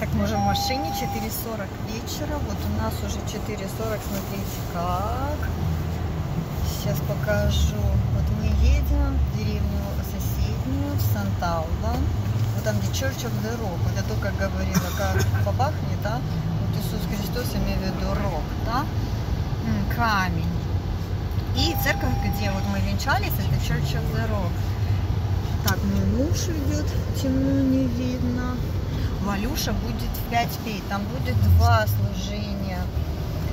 Так, мы уже в машине, 4.40 вечера. Вот у нас уже 4.40, смотрите как. Сейчас покажу. Вот мы едем в деревню соседнюю, в Санталла. Вот там, где Church of the Rock. Вот я только говорила, как побахнет, да? Вот Иисус Христос, имею в виду рок, да? Камень. И церковь, где вот мы венчались, это Church of the Rock. Так, мой муж идет, темно не видно. Валюша будет в 5 петь, там будет два служения.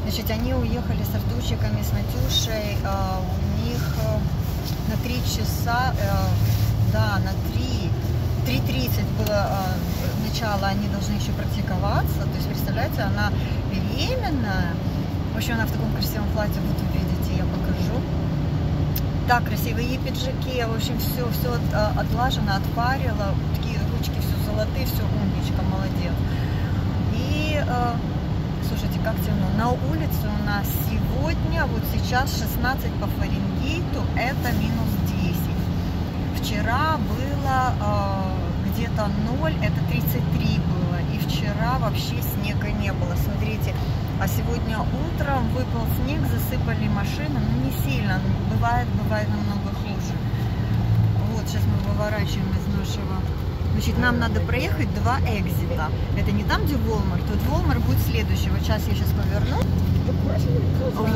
Значит, они уехали с Артурчиками, с Натюшей, а, у них э, на 3 часа, э, да, на 3, 3.30 было э, начало, они должны еще практиковаться, то есть, представляете, она беременная, в общем, она в таком красивом платье, вот увидите, я покажу. Так красиво, и пиджаки, в общем, все, все отлажено, отпарила, такие все золотые, все умничка, молодец. И, э, слушайте, как темно. На улице у нас сегодня, вот сейчас 16 по Фаренгейту, это минус 10. Вчера было э, где-то 0, это 33 было. И вчера вообще снега не было. Смотрите, а сегодня утром выпал снег, засыпали машины, но не сильно. Бывает, бывает намного хуже. Вот, сейчас мы выворачиваем из нашего... Значит, нам надо проехать два exit а. Это не там, где Walmart. Тут Walmart будет следующий. Вот сейчас я сейчас поверну.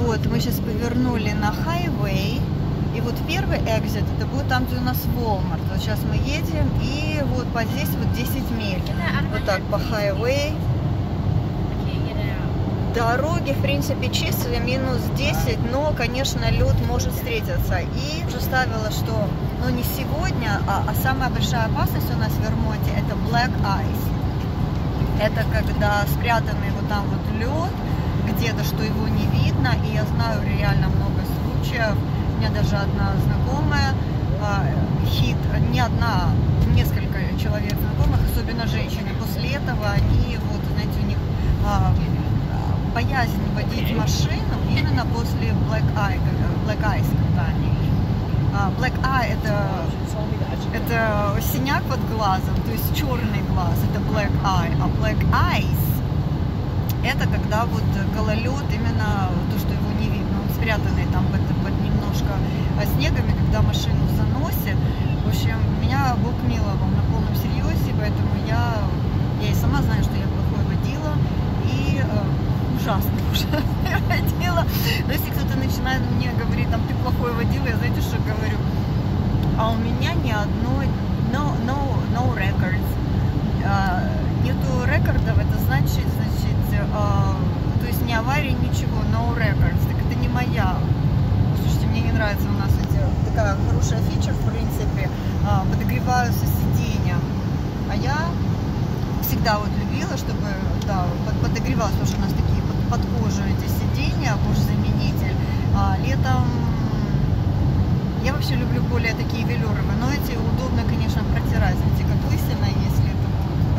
Вот, мы сейчас повернули на хайвей. И вот первый exit, это будет там, где у нас Walmart. Вот сейчас мы едем, и вот по здесь вот 10 миль. Вот так, по хайвей. Дороги, в принципе, чистые, минус 10, но, конечно, лед может встретиться. И уже ставила, что, ну, не сегодня, а, а самая большая опасность у нас в Вермонте – это black ice. Это когда спрятанный вот там вот лед, где-то, что его не видно. И я знаю реально много случаев. У меня даже одна знакомая, а, хит, не одна, несколько человек знакомых, особенно женщины, после этого они, вот, знаете, у них а, боязнь водить машину именно после Black Eye, Black Eyes, когда они. А, Black Eye это, это синяк под глазом, то есть черный глаз, это Black Eye, а Black Eyes это когда вот гололед, именно то, что его не видно, он спрятанный там под, под немножко снегами, когда машину заносит. В общем, меня Бог миловал на полном серьезе, поэтому я, я и сама знаю, что я плохой водила, и э, ужасно уже водила. Но если кто-то начинает мне говорить, там, ты плохой водила, я знаете, что говорю? А у меня ни одной, no, no, no records. А, нету рекордов, это значит, значит, а, то есть не аварии, ничего, no records. Так это не моя. Слушайте, мне не нравится у нас эти, такая хорошая фича, в принципе, а, подогреваются сиденья. А я всегда вот любила, чтобы, да, подогревалось, потому что у нас такие под, под кожу эти сиденья, кожзаменитель. А летом я вообще люблю более такие велюровые, но эти удобно, конечно, протирать. Знаете, как лысина, если это будет...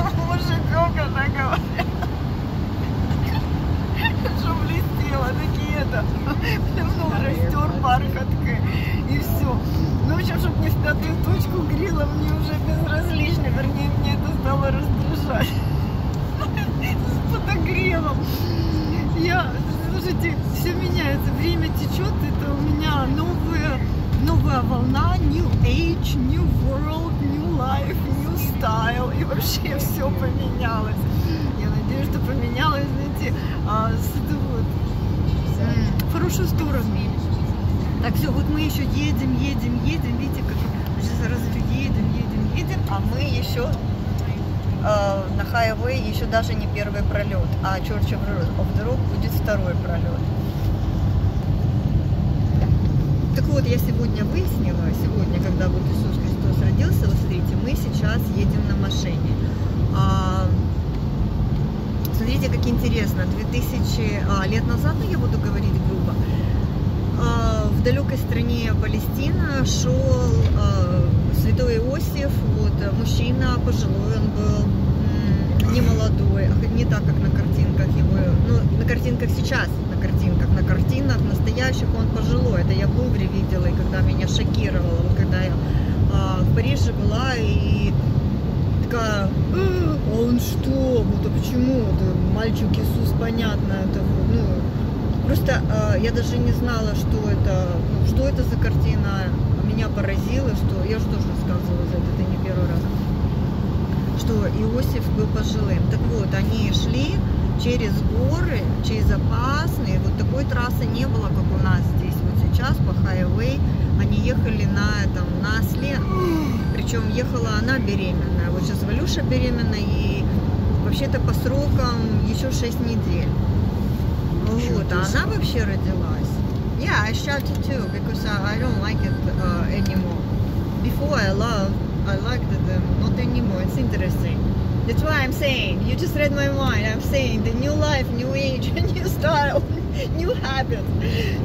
Мужиков, когда говорят. Что блестело, такие это. Ну, растер бархаткой. И все. Ну, в общем, чтобы мне в пятую точку грело, мне уже безразлично. Вернее, мне это стало раздражать. С подогревом. Я, слушайте, все меняется. Время течет. Это у меня новая, новая волна. New age, new world, new life, new style. И вообще все поменялось. Я надеюсь, что поменялось, знаете, а, с, вот, в хорошую сторону. Так, все, вот мы еще едем, едем, едем. Видите, как сейчас разве едем, едем, едем, а мы еще э, на хайвей еще даже не первый пролет, а Church of the Rock будет второй пролет. Так вот, я сегодня выяснила, сегодня, когда вот Иисус Христос родился, вот смотрите, мы сейчас едем на машине. А, смотрите, как интересно, 2000 а, лет назад, ну я буду говорить грубо, а, в далекой стране Палестина шел а, святой Иосиф, вот, мужчина пожилой он был, не молодой, не так, как на картинках его, ну, на картинках сейчас, на картинках, на картинах настоящих он пожилой, это я в Лувре видела, и когда меня шокировало, вот когда я а, в Париже была, и почему? Да, мальчик Иисус, понятно, это, ну, просто э, я даже не знала, что это, ну, что это за картина. Меня поразило, что, я же тоже рассказывала за это, это не первый раз, что Иосиф был пожилым. Так вот, они шли через горы, через опасные, вот такой трассы не было, как у нас здесь вот сейчас по хайвей. Они ехали на этом, на осле, причем ехала она беременная. Вот сейчас Валюша беременна и вообще-то по срокам еще 6 недель. Вот, а она вообще родилась. Yeah, I shouted too because I, I don't like it uh, anymore. Before I love, I liked it, um, not anymore. It's interesting. That's why I'm saying, you just read my mind. I'm saying the new life, new age, new style, new habits.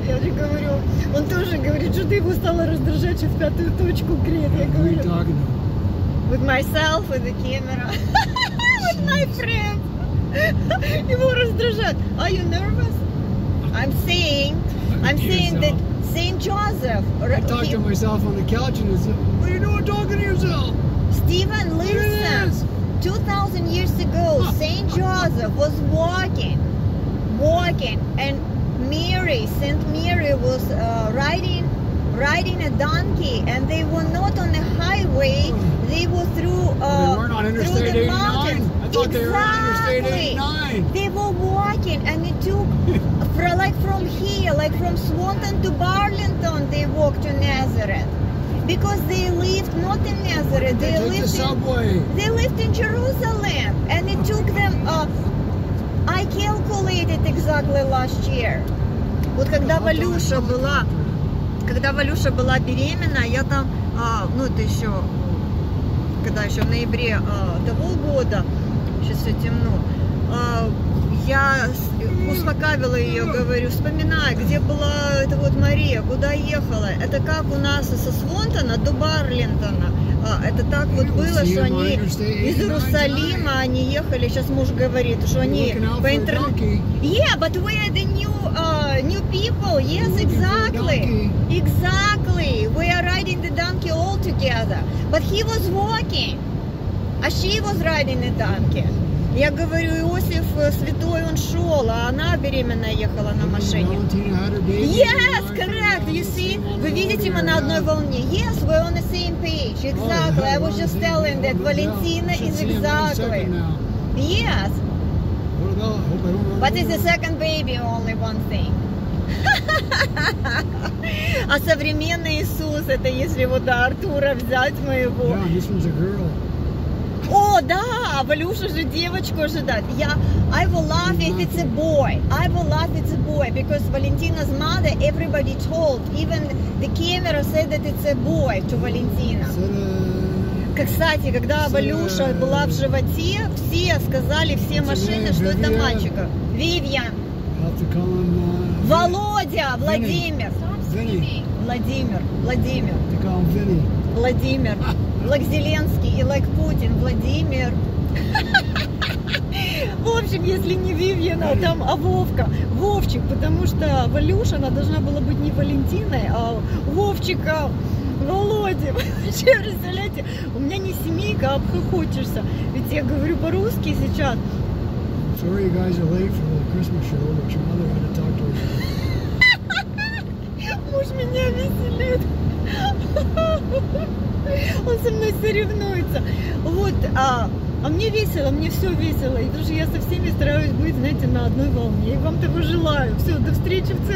Я же говорю, он тоже говорит, что ты его стала раздражать, в пятую точку греет. Я говорю, with myself, with the camera, with my friends. Его раздражать. Are you nervous? I'm saying, I'm To saying that. Saint Joseph, I talk to myself on the couch and it's, what are you doing talking to yourself? Stephen, listen. 2,000 years ago, Saint Joseph was walking, walking, and Mary, Saint Mary, was uh, riding, riding a donkey, and they were not on a highway. They were through, uh, they weren't on through Interstate the 89. mountains. I thought they were on Interstate 89. From Swanton to Burlington, they walked to Nazareth. Because they lived not in Nazareth, They they took the lived in subway. they lived in Jerusalem, and it took them. Uh, I calculated exactly last year. Вот когда Валюша была, когда Валюша была беременна, я там, а, ну это еще, когда еще в ноябре а, того года, сейчас все темно, а, я успокаивала ее, говорю, вспоминай, где была эта вот Мария, куда ехала. Это как у нас со Свонтона до Барлинтона. А, это так вот было, что они из Иерусалима они ехали. Сейчас муж говорит, что они по интернету. Yeah, but we are the new uh, new people. Yes, exactly. Exactly. We are riding the donkey all together. But he was walking. А she was riding the donkey. Я говорю, Иосиф э, святой, он шел, а она беременная ехала на машине. Yes, correct. You see, вы видите, мы на одной волне. Yes, we're on the same page. Exactly. I was just telling that Valentina is exactly. Yes. But it's the second baby, only one thing. А современный Иисус, это если вот Артура взять моего. Yeah, this one's a girl. Да, Валюша же девочку ожидает. Я, I will laugh if it's a boy. I will laugh if it's a boy because Valentina's mother, everybody told, even the camera said that it's a boy to Valentina. Кстати, когда Валюша была в животе, все сказали, все машины, что это мальчика. Вивьян. Uh, Володя, Владимир. Владимир, Владимир. Владимир. Like Зеленский и like Путин, Владимир. В общем, если не Вивьена, а там а Вовка. Вовчик, потому что Валюша, она должна была быть не Валентиной, а Вовчика. Володя, вообще представляете, у меня не семейка, а обхохочешься. Ведь я говорю по-русски сейчас. Sorry guys are late for the Christmas show, but your mother had to talk to us. Муж меня веселит. Он со мной соревнуется. Вот, а, а мне весело, мне все весело. И что я со всеми стараюсь быть, знаете, на одной волне. И вам того желаю. Все, до встречи в церкви.